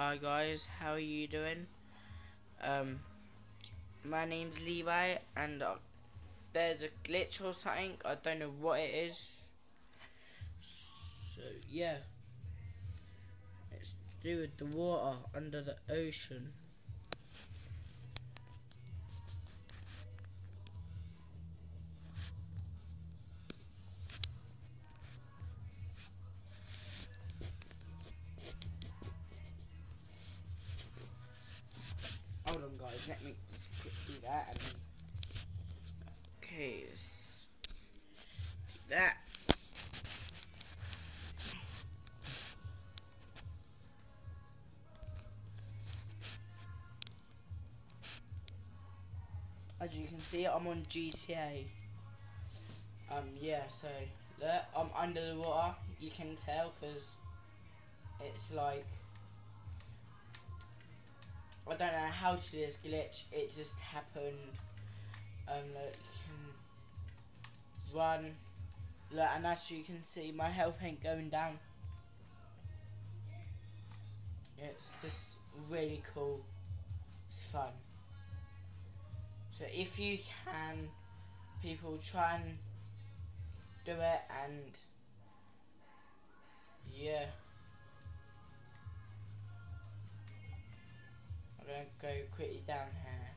Hi guys, how are you doing? Um, my name's Levi, and uh, there's a glitch or something. I don't know what it is. So yeah, it's to do with the water under the ocean. Let me just do that. Okay. That. As you can see, I'm on GTA. Um, yeah, so there, I'm under the water. You can tell because it's like I don't know how to do this glitch. It just happened. Um, look, run. Look, and as you can see, my health ain't going down. It's just really cool. It's fun. So if you can, people try and do it and gonna go quickly down here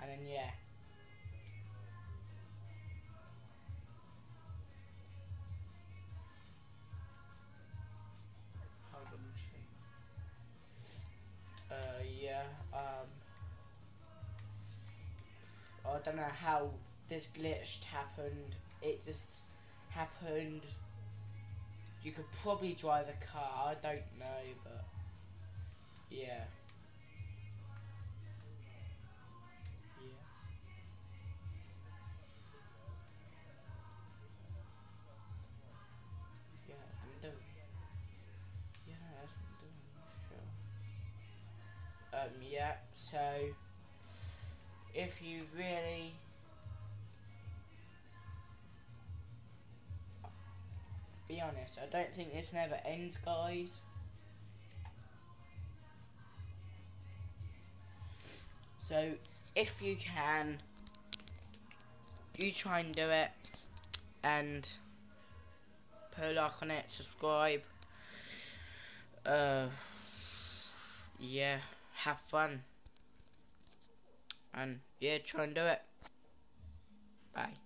and then yeah. Uh yeah um I don't know how this glitch happened. It just happened. You could probably drive a car I don't know but yeah Um, yeah, so if you really be honest, I don't think this never ends, guys. So, if you can, you try and do it, and put a like on it, subscribe, uh, yeah have fun. And yeah, try and do it. Bye.